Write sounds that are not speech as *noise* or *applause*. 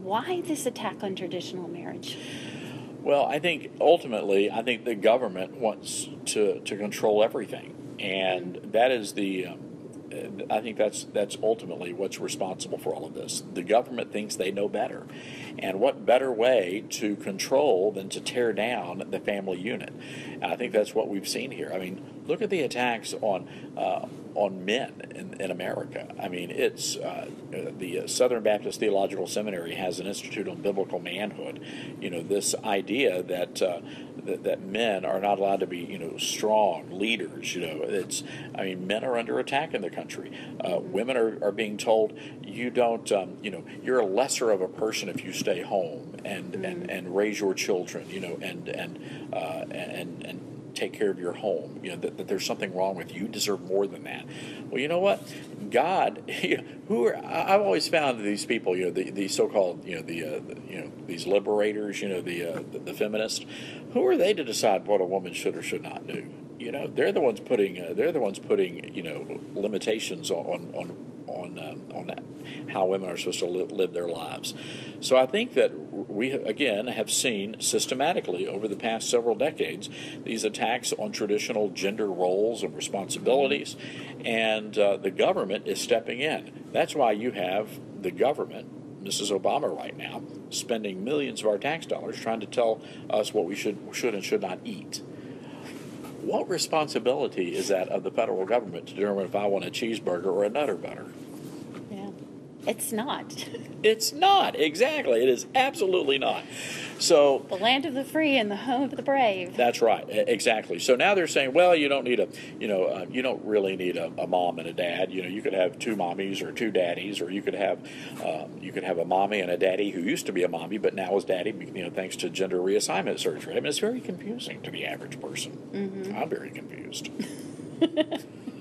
Why this attack on traditional marriage? Well, I think ultimately, I think the government wants to, to control everything, and that is the. Um, I think that's that's ultimately what's responsible for all of this. The government thinks they know better, and what better way to control than to tear down the family unit? And I think that's what we've seen here. I mean, look at the attacks on uh, on men in, in, America. I mean, it's uh, the Southern Baptist Theological Seminary has an institute on biblical manhood. You know, this idea that uh, that, that, men are not allowed to be, you know, strong leaders. You know, it's I mean, men are under attack in the country. Uh, women are, are being told you don't, um, you know, you're a lesser of a person if you stay home and mm-hmm. and, and raise your children. You know, and and uh, and and take care of your home. You know that, that, there's something wrong with you. You deserve more than that. Well, you know what? God, *laughs* you know, who are I've always found these people, you know, the, the so-called, you know, the, uh, the, you know these liberators, you know, the, uh, the, the feminists. Who are they to decide what a woman should or should not do? You know, they're the ones putting uh, they're the ones putting you know limitations on on on um, on that, how women are supposed to live, live their lives. So I think that we again have seen systematically over the past several decades these attacks on traditional gender roles and responsibilities, and uh, the government is stepping in. That's why you have the government, Mrs. Obama, right now spending millions of our tax dollars trying to tell us what we should should and should not eat what responsibility is that of the federal government to determine if I want a cheeseburger or a Nutter Butter? It's not. It's not exactly. It is absolutely not. So the land of the free and the home of the brave. That's right. Exactly. So now they're saying, well, you don't need a, you know, uh, you don't really need a, a, mom and a dad. You know, you could have two mommies or two daddies, or you could have, um, you could have a mommy and a daddy who used to be a mommy but now is daddy. You know, thanks to gender reassignment surgery. I mean, it's very confusing to the average person. Mm-hmm. I'm very confused. *laughs*